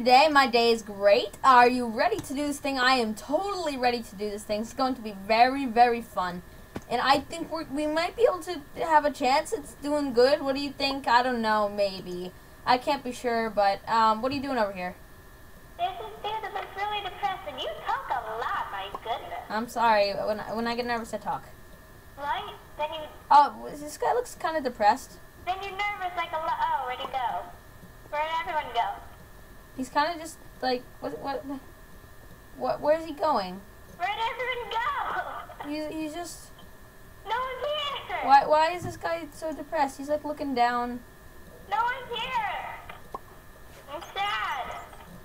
how's your day? My day is great. Are you ready to do this thing? I am totally ready to do this thing. It's going to be very, very fun. And I think we're, we might be able to have a chance. It's doing good. What do you think? I don't know, maybe. I can't be sure, but um, what are you doing over here? This is dude that looks really depressed, and you talk a lot, my goodness. I'm sorry. When I, when I get nervous, I talk. Right? Then you, Oh, this guy looks kind of depressed. then you're nervous like a lot. Oh, where'd he go? Where'd everyone go? He's kind of just like what what what? Where's he going? Where'd everyone go? He's he's just No one's here. why why is this guy so depressed? He's like looking down. No one's here. I'm sad.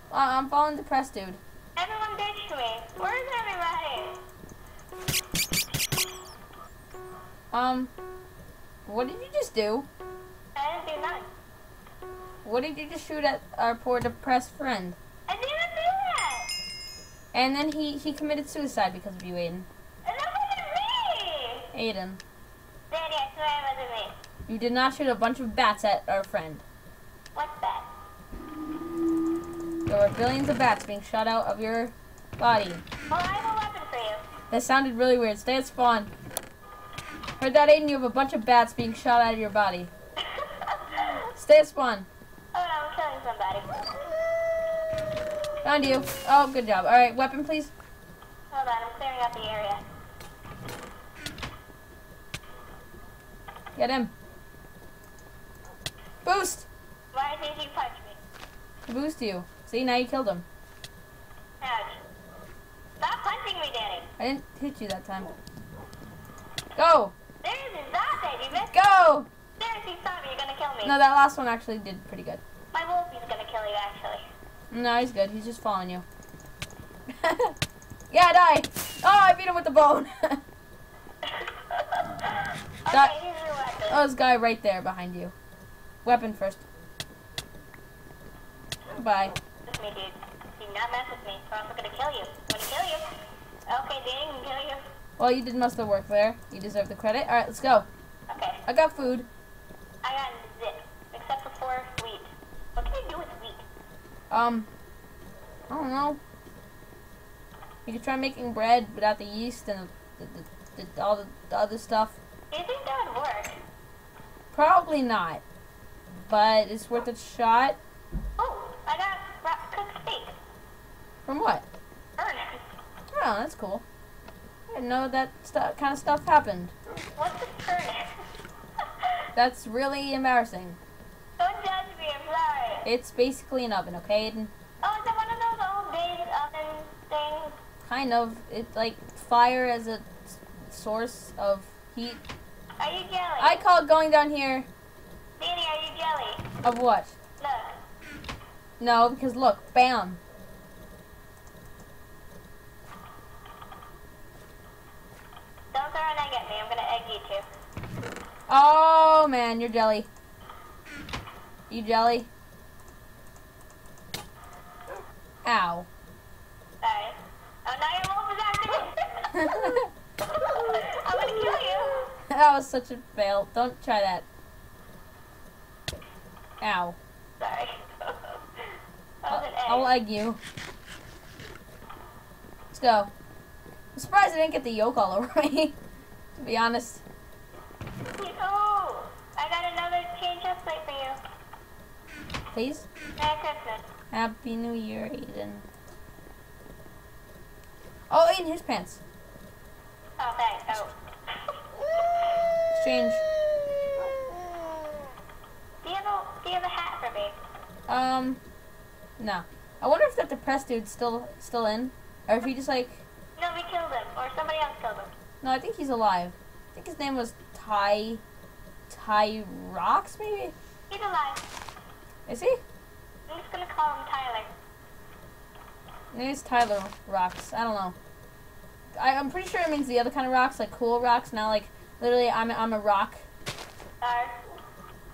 Uh, I'm falling depressed, dude. Everyone ditched me. Where's everybody? Um, what did you just do? I didn't do nothing. What did you just shoot at our poor depressed friend? I didn't do that. And then he he committed suicide because of you, Aiden. And that wasn't me. Aiden, Daddy, I swear it wasn't me. you did not shoot a bunch of bats at our friend. What's that? There were billions of bats being shot out of your body. Well, I have a weapon for you. That sounded really weird. Stay at spawn. Heard that, Aiden? You have a bunch of bats being shot out of your body. Stay at spawn. Oh no, I'm killing somebody. Found you. Oh, good job. All right, weapon, please. Hold on, I'm clearing out the area. Get him. Boost. Why did you punch me? To boost you. See, now you killed him. Ouch. Stop punching me, Danny. I didn't hit you that time. Go. There's Zate. You missed. Go. Seriously, stop me. You're gonna kill me. No, that last one actually did pretty good. My wolfie's gonna kill you, actually. No, he's good. He's just following you. yeah, die. Oh, I beat him with the bone. okay, That- here's your weapon. oh, this guy right there behind you. Weapon first. Bye. With me, dude. Do not mess with me, or else I'm gonna kill you. I'm gonna kill you. Okay, Danny, kill you. Well, you did most of the work there. You deserve the credit. All right, let's go. Okay, I got food. I got Um, I don't know. You could try making bread without the yeast and the, the, the, all the, the other stuff. Do you think that would work? Probably not, but it's worth a shot. Oh, I got cooked steak. From what? Ernest. Oh, that's cool. I didn't know that kind of stuff happened. What's a? That's really embarrassing. Don't judge me, I'm sorry. It's basically an oven, okay? And Oh, is it one of those old days oven things? kind of, it's like fire as a source of heat. Are you jelly? I call it going down here Danny, are you jelly? of what? Look. No, because look, bam. Don't throw an egg at me. I'm gonna egg you too. Oh man, you're jelly. You jelly? Ow. Sorry. Oh, now your wolf is after me. I'm gonna kill you. that was such a fail. Don't try that. Ow. Sorry. that was an egg. I'll egg you. Let's go. I'm surprised I didn't get the yolk all over me. to be honest. Oh, I got another change of plate for you. Please? Merry Christmas. Happy New Year, Aiden. Oh, Aiden, his pants. Oh, thanks. Oh. Exchange. Do you have a Do you have a hat for me? Um, no. I wonder if that depressed dude's still still in, or if he just like. No, we killed him, or somebody else killed him. No, I think he's alive. I think his name was Ty. Ty Rocks, maybe. He's alive. Is he? I'm just gonna call him It's Tyler Rocks. I don't know. I, I'm pretty sure it means the other kind of rocks, like cool rocks. Now, like literally, I'm I'm a rock. Star.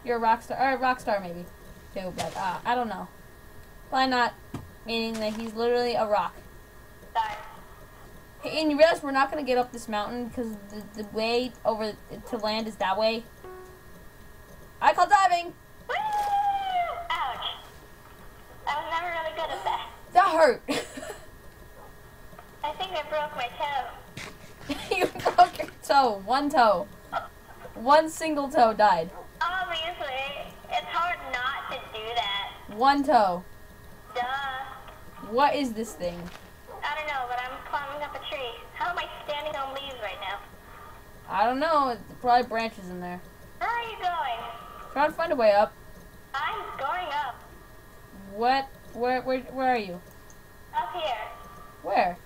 You're a rock star, or a rock star maybe, too. But uh, I don't know. Why not? Meaning that he's literally a rock. Star. Hey, and you realize we're not gonna get up this mountain because the, the way over to land is that way. I call diving. Woo! Ouch. That was never really One toe. One single toe died. Obviously, it's hard not to do that. One toe. Duh. What is this thing? I don't know, but I'm climbing up a tree. How am I standing on leaves right now? I don't know. It's probably branches in there. Where are you going? Trying to find a way up. I'm going up. What? Where? Where? Where are you? Up here. Where?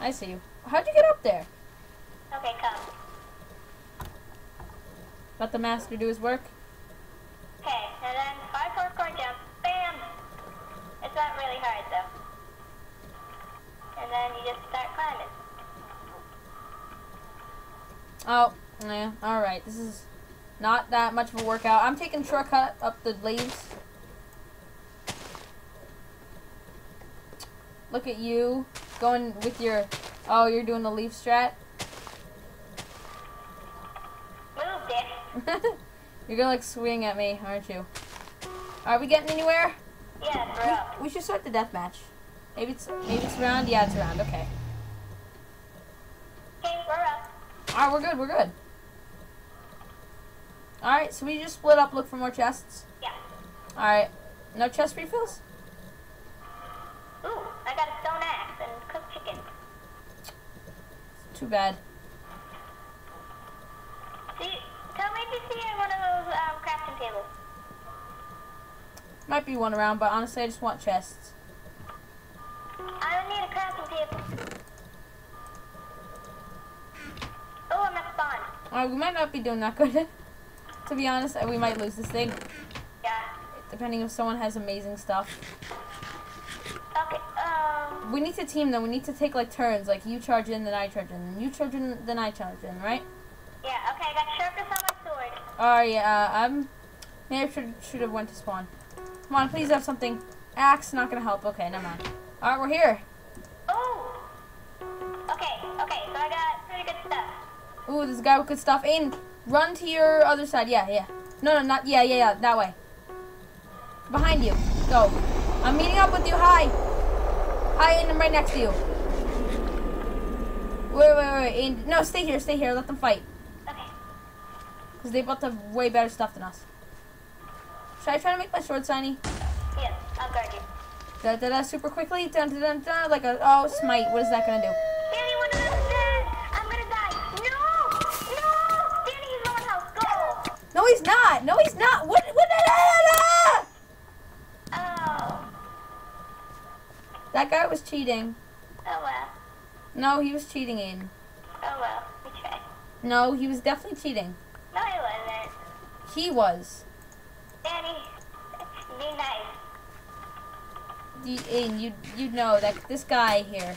I see you. How'd you get up there? Okay, come. Let the master do his work. Okay, and then hard parkour jump. Bam! It's not really hard though. And then you just start climbing. Oh, yeah. All right. This is not that much of a workout. I'm taking shortcut up the leaves. Look at you going with your. Oh, you're doing the leaf strat. Move, dick. you're gonna like swing at me, aren't you? Are we getting anywhere? Yeah, we're up. We should start the death match. Maybe it's maybe it's around. Yeah, it's around. Okay. Okay, we're up. All right, we're good. We're good. All right, so we just split up, look for more chests. Yeah. All right, no chest refills. Ooh, I got a stone axe and cooked chicken. Too bad. See, tell me if you see one of those um, crafting tables. Might be one around, but honestly, I just want chests. I don't need a crafting table. Oh, I'm at spawn. All right, we might not be doing that good. to be honest, we might lose this thing, Yeah. depending if someone has amazing stuff. We need to team though. We need to take like turns, like you charge in, then I charge in, and you charge in, then I charge in, right? yeah, okay, I got sharpness on my sword. Oh yeah, uh, I'm. Maybe I should should have went to spawn. Come on, please have something. Axe not gonna help. Okay, never mind. All right, we're here. Oh! Okay, okay, so I got pretty good stuff. Ooh, this guy with good stuff. Aiden, run to your other side. Yeah, yeah. No, no, not yeah, yeah, yeah. That way. Behind you. Go. I'm meeting up with you. Hi. Aiden. I'm right next to you. Wait, wait, wait. Aiden. No, stay here. Stay here. Let them fight. Okay. Because they both have way better stuff than us. Should I try to make my sword shiny? Yes, I'll guard you. Da da da super quickly. Dun dun dun dun. Like a oh smite. What is that gonna do? Danny, one of them dead! I'm gonna die! No! No! Danny, he's on health. Go! No, he's not. No, he's not. What? What? Da, da, da, Oh. That guy was cheating. Oh well. No, he was cheating, Aiden. Oh well. We tried. No, he was definitely cheating. No, he wasn't. He was. Danny, be nice. You, Aiden, you you know that this guy here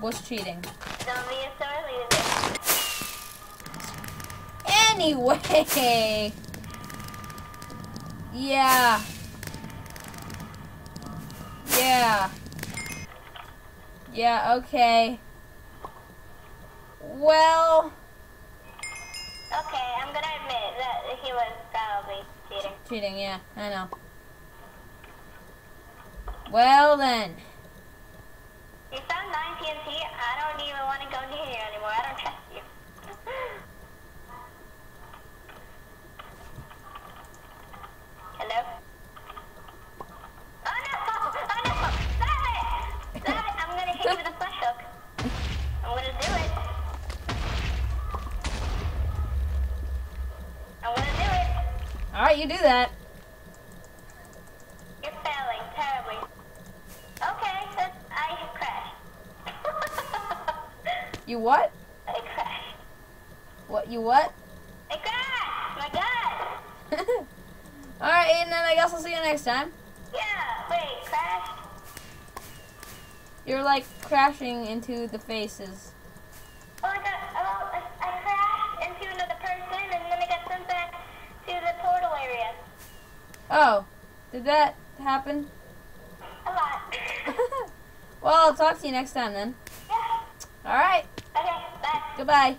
was cheating. Don't be a sore loser. Anyway. Yeah. Yeah. Yeah, okay. Well, Okay, I'm gonna admit that he was probably cheating. cheating, yeah, I know. Well then. You do that. You're failing terribly. Okay, I crashed. You what? I crashed. What, you what? I crashed! My god! Alright, Aiden, then I guess I'll see you next time. Yeah, wait, crashed? You're like crashing into the faces. Oh, did that happen? A lot. well, I'll talk to you next time then. yeah. Alright, Okay, bye. goodbye.